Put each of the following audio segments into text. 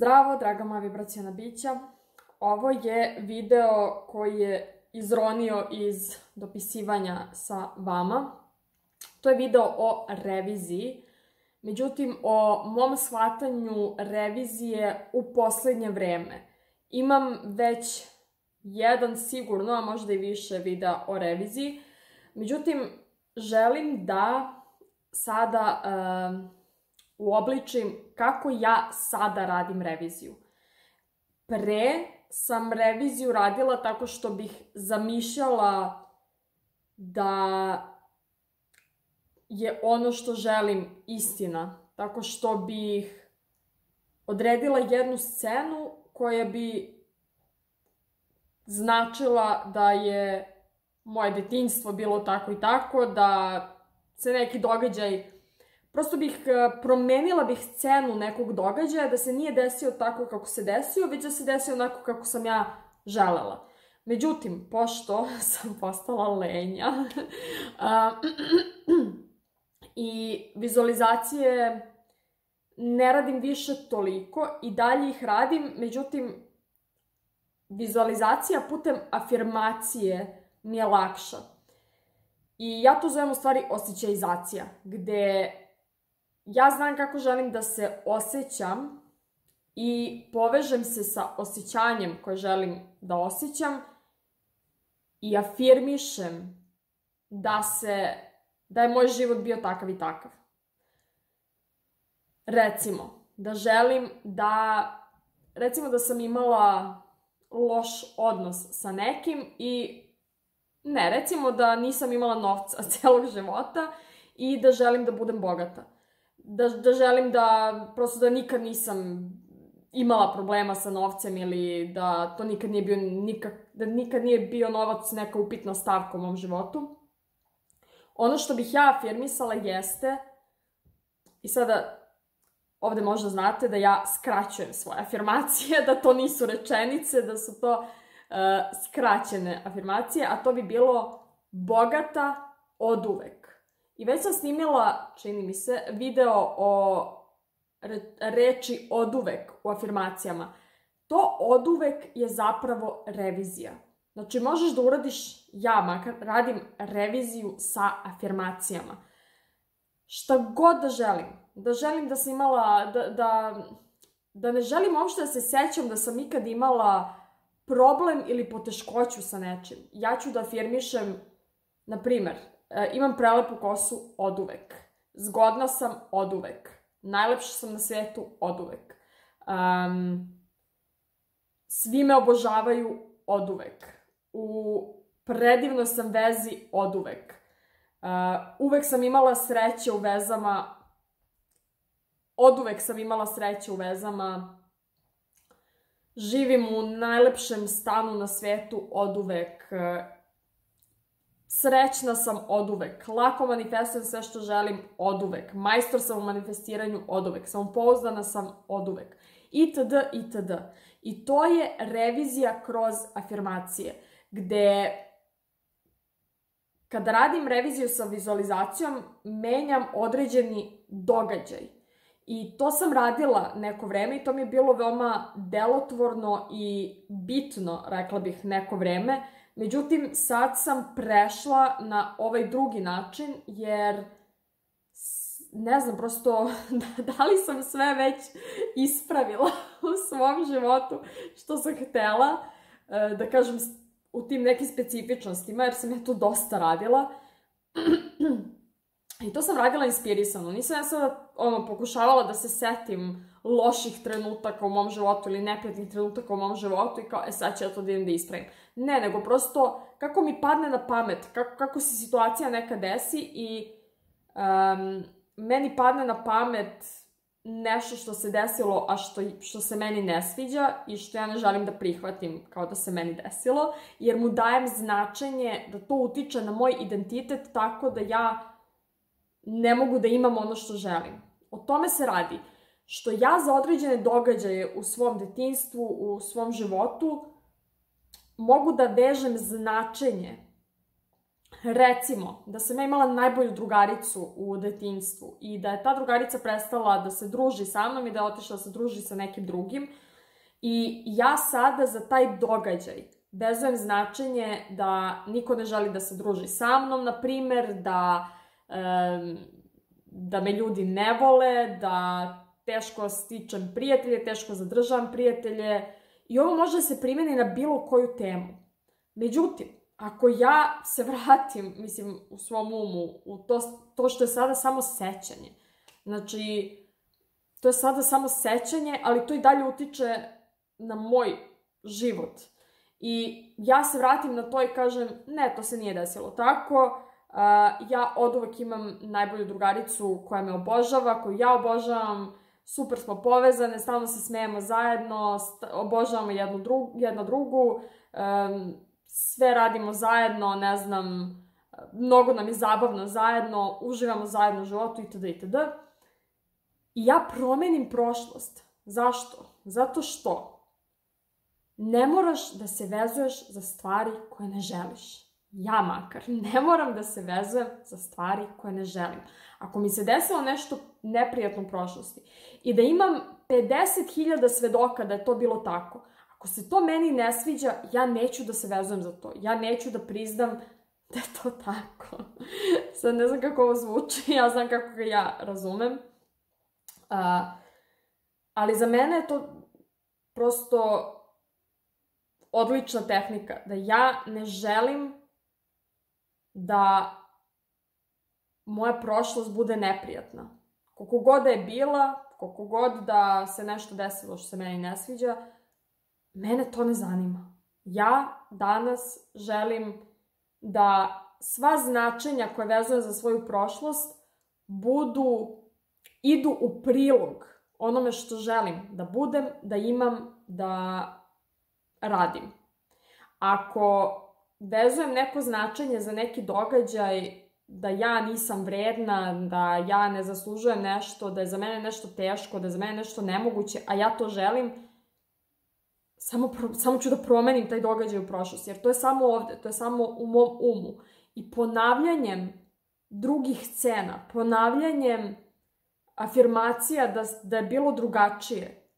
Zdravo, draga moja vibracijona bića. Ovo je video koji je izronio iz dopisivanja sa vama. To je video o reviziji. Međutim, o mom shvatanju revizije u poslednje vreme. Imam već jedan sigurno, a možda i više videa o reviziji. Međutim, želim da sada uobličim kako ja sada radim reviziju. Pre sam reviziju radila tako što bih zamišljala da je ono što želim istina. Tako što bih odredila jednu scenu koja bi značila da je moje detinjstvo bilo tako i tako, da se neki događaj prosto bih e, promenila bih scenu nekog događaja da se nije desio tako kako se desio, već da se desio onako kako sam ja želela. Međutim, pošto sam postala lenja i vizualizacije ne radim više toliko i dalje ih radim, međutim, vizualizacija putem afirmacije mi je lakša. I ja to zovem u stvari osjećajizacija, gde ja znam kako želim da se osjećam i povežem se sa osjećanjem koje želim da osjećam i afirmišem da se, da je moj život bio takav i takav. Recimo, da želim da, recimo da sam imala loš odnos sa nekim i ne, recimo da nisam imala novca celog života i da želim da budem bogata da, da želim da, prosto da nikad nisam imala problema sa novcem ili da to nikad nije bio, nikak, da nikad nije bio novac neka upitna stavka u mom životu. Ono što bih ja afirmisala jeste, i sada ovde možda znate da ja skraćujem svoje afirmacije, da to nisu rečenice, da su to uh, skraćene afirmacije, a to bi bilo bogata od uvek. I već sam snimila, čini mi se, video o re, reči oduvek u afirmacijama. To oduvek je zapravo revizija. Znači, možeš da uradiš, ja makar radim reviziju sa afirmacijama. Šta god da želim. Da želim da sam imala, da, da, da ne želim uopšte da se sećam da sam ikad imala problem ili poteškoću sa nečim. Ja ću da afirmišem, na primer, E, imam prelepu kosu od uvek. Zgodna sam od uvek. Najlepša sam na svetu od uvek. Um, svi me obožavaju od uvek. U predivnoj sam vezi od uvek. Uh, uvek sam imala sreće u vezama. Od uvek sam imala sreće u vezama. Živim u najlepšem stanu na svetu od uvek. Uh, Srećna sam od uvek. Lako manifestujem sve što želim od uvek. Majstor sam u manifestiranju od uvek. Samopouzdana sam od uvek. Itd. itd. I to je revizija kroz afirmacije. Gde kada radim reviziju sa vizualizacijom, menjam određeni događaj. I to sam radila neko vreme i to mi je bilo veoma delotvorno i bitno, rekla bih, neko vreme Međutim, sad sam prešla na ovaj drugi način, jer ne znam, prosto da li sam sve već ispravila u svom životu što sam htela, e, da kažem, u tim nekim specifičnostima, jer sam ja to dosta radila. I to sam radila inspirisano. Nisam ja sada ono, pokušavala da se setim loših trenutaka u mom životu ili neprijatnih trenutaka u mom životu i kao, e sad ću ja to da idem da ispravim. Ne, nego prosto kako mi padne na pamet, kako, kako se situacija neka desi i um, meni padne na pamet nešto što se desilo, a što, što se meni ne sviđa i što ja ne želim da prihvatim kao da se meni desilo, jer mu dajem značenje da to utiče na moj identitet tako da ja ne mogu da imam ono što želim. O tome se radi. Što ja za određene događaje u svom detinstvu, u svom životu, mogu da vežem značenje recimo, da sam ja imala najbolju drugaricu u detinstvu i da je ta drugarica prestala da se druži sa mnom i da je otišla da se druži sa nekim drugim i ja sada za taj događaj vezujem značenje da niko ne želi da se druži sa mnom, na primer, da, da me ljudi ne vole, da teško stičem prijatelje, teško zadržavam prijatelje i ovo može se primeni na bilo koju temu. Međutim, ako ja se vratim, mislim, u svom umu, u to, to što je sada samo sećanje, znači, to je sada samo sećanje, ali to i dalje utiče na moj život. I ja se vratim na to i kažem, ne, to se nije desilo tako, ja od uvek imam najbolju drugaricu koja me obožava, koju ja obožavam, super smo povezane, stalno se smejemo zajedno, obožavamo jednu dru jedna drugu, sve radimo zajedno, ne znam, mnogo nam je zabavno zajedno, uživamo zajedno u životu itd. itd. I ja promenim prošlost. Zašto? Zato što ne moraš da se vezuješ za stvari koje ne želiš. Ja makar, ne moram da se vezujem za stvari koje ne želim. Ako mi se desilo nešto neprijatno u prošlosti i da imam 50.000 svedoka da je to bilo tako, ako se to meni ne sviđa, ja neću da se vezujem za to. Ja neću da priznam da je to tako. Sad ne znam kako ovo zvuči, ja znam kako ga ja razumem. Uh, ali za mene je to prosto odlična tehnika. Da ja ne želim da moja prošlost bude neprijatna. Koliko god da je bila, koliko god da se nešto desilo što se meni ne sviđa, mene to ne zanima. Ja danas želim da sva značenja koje vezujem za svoju prošlost budu, idu u prilog onome što želim da budem, da imam, da radim. Ako vezujem neko značenje za neki događaj da ja nisam vredna, da ja ne zaslužujem nešto, da je za mene nešto teško, da je za mene nešto nemoguće, a ja to želim, samo, samo ću da promenim taj događaj u prošlosti, jer to je samo ovde, to je samo u mom umu. I ponavljanjem drugih scena, ponavljanjem afirmacija da, da je bilo drugačije,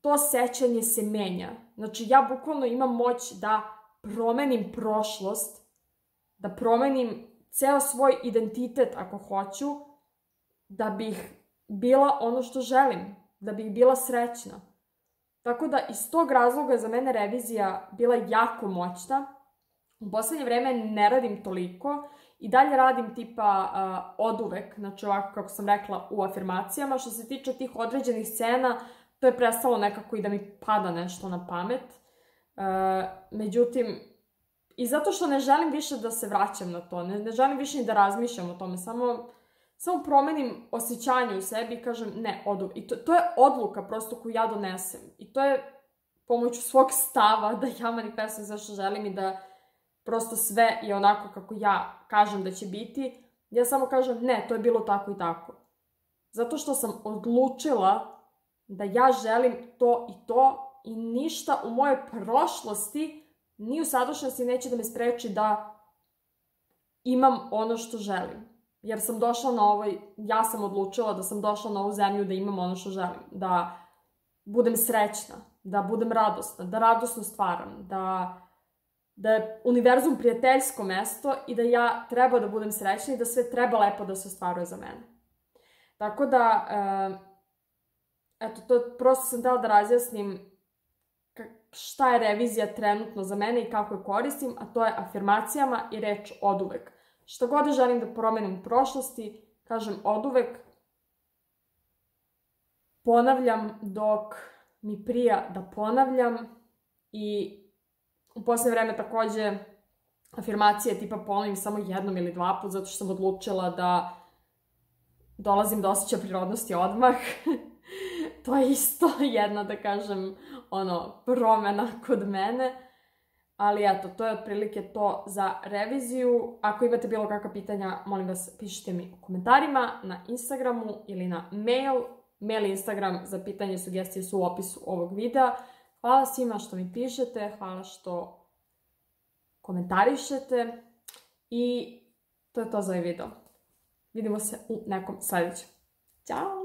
to sećanje se menja. Znači, ja bukvalno imam moć da promenim prošlost, da promenim ceo svoj identitet ako hoću, da bih bila ono što želim, da bih bila srećna. Tako da iz tog razloga je za mene revizija bila jako moćna. U poslednje vreme ne radim toliko i dalje radim tipa uh, od uvek, znači ovako kako sam rekla u afirmacijama. Što se tiče tih određenih scena, to je prestalo nekako i da mi pada nešto na pamet. Uh, međutim, i zato što ne želim više da se vraćam na to, ne, ne želim više ni da razmišljam o tome, samo, samo promenim osjećanje u sebi i kažem ne, odu. I to, to je odluka prosto koju ja donesem. I to je pomoću svog stava da ja manifestujem sve što želim i da prosto sve je onako kako ja kažem da će biti. Ja samo kažem ne, to je bilo tako i tako. Zato što sam odlučila da ja želim to i to i ništa u mojoj prošlosti ni u sadašnjosti neće da me spreči da imam ono što želim. Jer sam došla na ovoj, ja sam odlučila da sam došla na ovu zemlju da imam ono što želim. Da budem srećna, da budem radosna, da radosno stvaram, da, da je univerzum prijateljsko mesto i da ja treba da budem srećna i da sve treba lepo da se ostvaruje za mene. Tako da, eto, to prosto sam tela da razjasnim šta je revizija trenutno za mene i kako je koristim, a to je afirmacijama i reč od uvek. Šta god želim da promenim prošlosti, kažem od uvek, ponavljam dok mi prija da ponavljam i u posle vreme takođe afirmacije tipa ponovim samo jednom ili dva put zato što sam odlučila da dolazim do osjećaja prirodnosti odmah to je isto jedna, da kažem, ono, promena kod mene. Ali eto, to je otprilike to za reviziju. Ako imate bilo kakva pitanja, molim vas, pišite mi u komentarima na Instagramu ili na mail. Mail i Instagram za pitanje i sugestije su u opisu ovog videa. Hvala svima što mi pišete, hvala što komentarišete I to je to za ovaj video. Vidimo se u nekom sljedećem. Ćao!